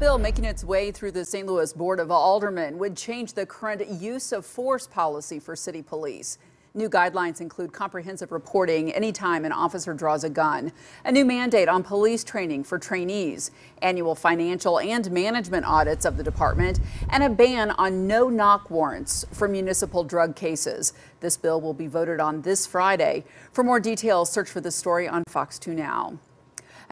bill making its way through the St. Louis Board of Aldermen would change the current use of force policy for city police. New guidelines include comprehensive reporting anytime an officer draws a gun, a new mandate on police training for trainees, annual financial and management audits of the department, and a ban on no knock warrants for municipal drug cases. This bill will be voted on this Friday. For more details, search for the story on Fox 2 Now.